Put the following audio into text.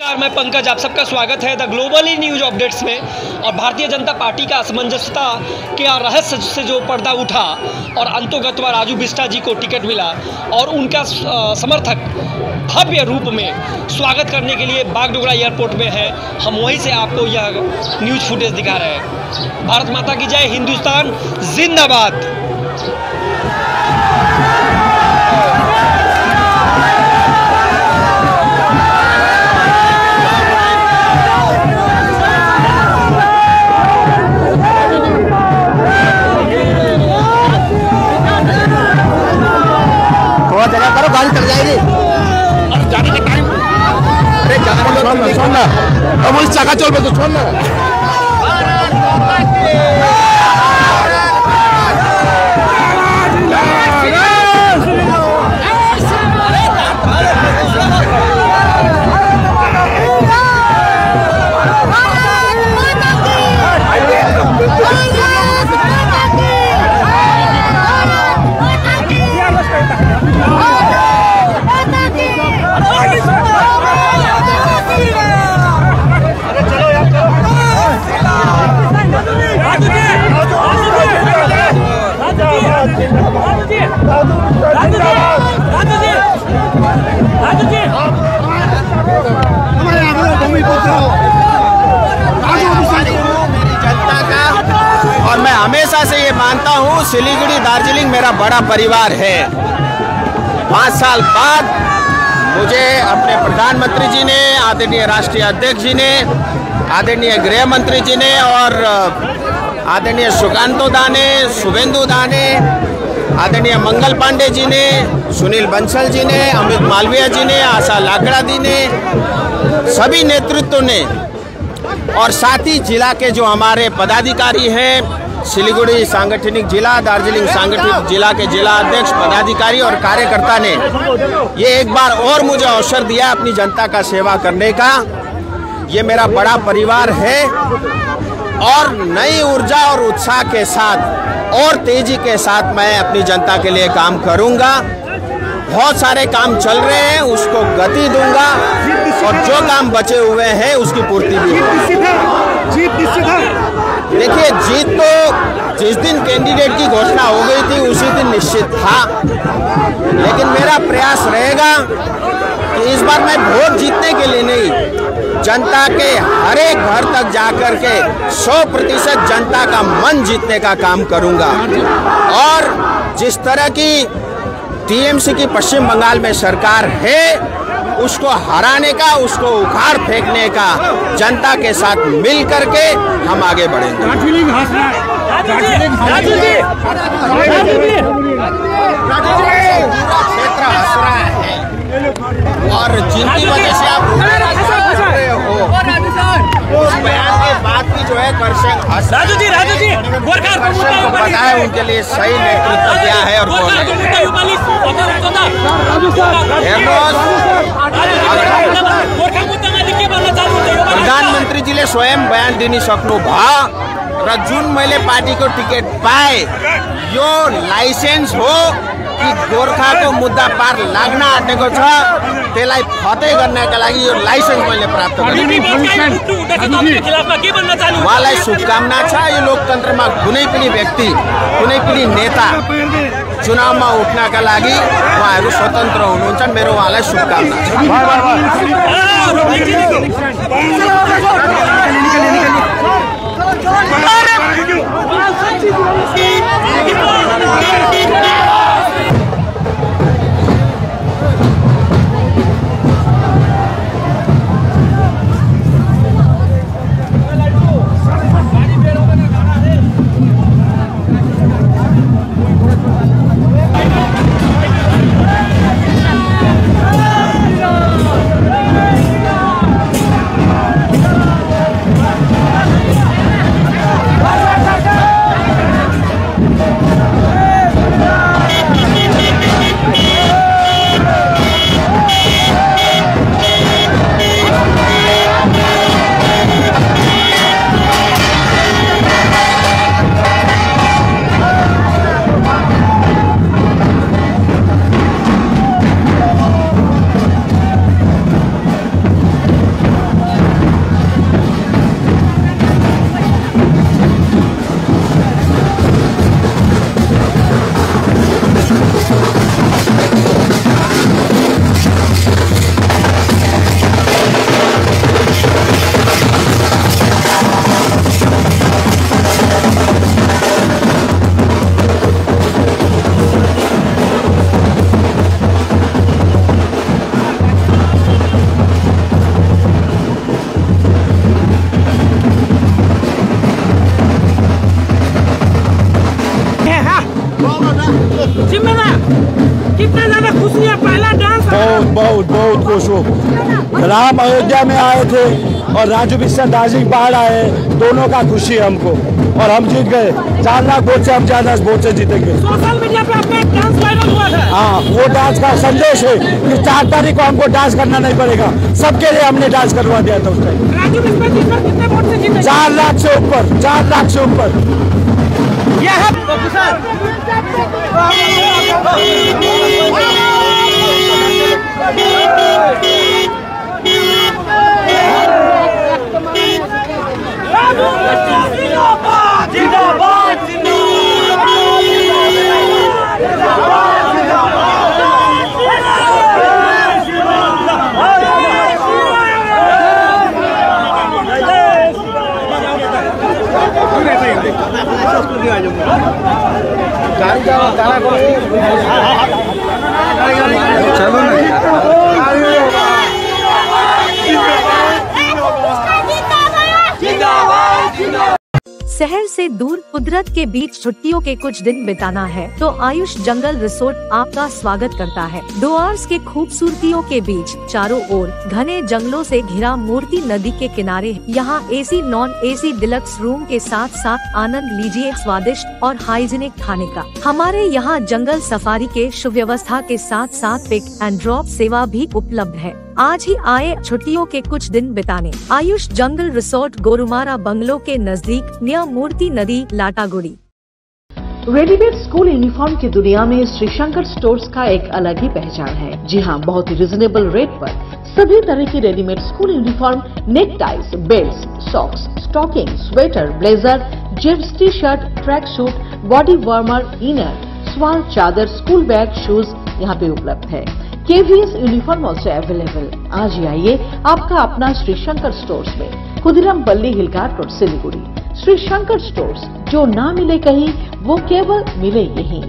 नमस्कार, मैं पंकज, आप सबका स्वागत है द ग्लोबली न्यूज़ अपडेट्स में। और भारतीय जनता पार्टी का असमंजसता के रहस्य से जो पर्दा उठा और अंतोगतवा राजू बिस्टा जी को टिकट मिला और उनका समर्थक भव्य रूप में स्वागत करने के लिए बागडोगरा एयरपोर्ट में है। हम वहीं से आपको यह न्यूज़ फुटेज दिखा रहे हैं। भारत माता की जय, हिंदुस्तान जिंदाबाद। अरे जाने छोड़ ना छोड़ ना अब चाका चल हमेशा से ये मानता हूँ, सिलीगुड़ी दार्जिलिंग मेरा बड़ा परिवार है। पाँच साल बाद मुझे अपने प्रधानमंत्री जी ने, आदरणीय राष्ट्रीय अध्यक्ष जी ने, आदरणीय गृह मंत्री जी ने और आदरणीय सुकांतो दा ने, शुभेंदु दा ने, आदरणीय मंगल पांडे जी ने, सुनील बंसल जी ने, अमित मालवीय जी ने, आशा लाकड़ा जी ने, सभी नेतृत्व ने और साथ ही जिला के जो हमारे पदाधिकारी हैं सिलीगुड़ी सांगठनिक जिला, दार्जिलिंग सांगठनिक जिला के जिला अध्यक्ष, पदाधिकारी और कार्यकर्ता ने ये एक बार और मुझे अवसर दिया अपनी जनता का सेवा करने का। ये मेरा बड़ा परिवार है और नई ऊर्जा और उत्साह के साथ और तेज़ी के साथ मैं अपनी जनता के लिए काम करूँगा। बहुत सारे काम चल रहे हैं, उसको गति दूँगा और जो काम बचे हुए हैं, उसकी पूर्ति भी होगी। देखिए, जीत तो जिस दिन कैंडिडेट की घोषणा हो गई थी, उसी दिन निश्चित था। लेकिन मेरा प्रयास रहेगा कि इस बार मैं वोट जीतने के लिए नहीं, जनता के हर एक घर तक जाकर के 100 प्रतिशत जनता का मन जीतने का काम करूँगा। और जिस तरह की टीएमसी की पश्चिम बंगाल में सरकार है उसको हराने का उसको उखाड़ फेंकने का जनता के साथ मिल करके हम आगे बढ़ेंगे। पूरा क्षेत्र हंस रहा है। और जिनकी वजह से राजू जी राजू जी पता है उनके लिए सही नेतृत्व क्या है और कौन है। हेमरोज प्रधानमन्त्रीजीले स्वयं बयान दिनिसक्नु भयो र जुन मैले पार्टीको टिकट पाएँ। यो लाइसेन्स हो। कि गोर्खाको मुद्दा पार लाग्न आँटेको छ त्यसलाई फतै गर्नका लागि यो लाइसेन्स मैले प्राप्त गरेँ। उहाँलाई शुभकामना छ यो लोकतन्त्रमा कुनै पनि व्यक्ति कुनै पनि नेता चुनावमा उठ्नका लागि उहाँहरू स्वतन्त्र हुनुहुन्छ मेरो उहाँलाई शुभकामना छ। जोश वो राम अयोध्या में आए थे और राजू बिस्सा दार्जिलिंग पहाड़ आए। दोनों का खुशी है हमको। और हम जीत गए। चार लाख वोट से हम ज़्यादा वोट से जीतेंगे। सोशल मीडिया पे आपका एक डांस वायरल हुआ था। हाँ वो डांस का संदेश है कि चार तारीख को हमको डांस करना नहीं पड़ेगा। सबके लिए हमने डांस करवा दिया था उस टाइम राजू बिस्मिल जी पर कितने वोट से जीते चार लाख से ऊपर चार लाख से ऊपर। यह कुदरत के बीच छुट्टियों के कुछ दिन बिताना है तो आयुष जंगल रिसोर्ट आपका स्वागत करता है। डोआर्स के खूबसूरतियों के बीच चारों ओर घने जंगलों से घिरा मूर्ति नदी के किनारे यहाँ AC, non AC deluxe room के साथ साथ आनंद लीजिए स्वादिष्ट और हाइजीनिक खाने का। हमारे यहाँ जंगल सफारी के सुव्यवस्था के साथ साथ पिक एंड ड्रॉप सेवा भी उपलब्ध है। आज ही आए छुट्टियों के कुछ दिन बिताने। Ayush jungle resort, Gorumara bungalow के नज़दीक नियर मूर्ति नदी, लाटागुड़ी। रेडीमेड स्कूल यूनिफॉर्म की दुनिया में श्री शंकर स्टोर्स का एक अलग ही पहचान है। जी हाँ बहुत ही रिजनेबल रेट पर सभी तरह की readymade school uniform neck ties belt socks stocking sweater blazer jeans T shirt track suit body warmer inner स्वाल चादर स्कूल बैग शूज़ यहाँ पे उपलब्ध है। केवीएस यूनिफॉर्म ऑल्सो अवेलेबल आज ही आइए आपका अपना श्री शंकर स्टोर्स में, Khudiram Balli Hill Cart Road Siliguri. Shri Shankar store जो ना मिले कहीं, वो केवल मिले यहीं।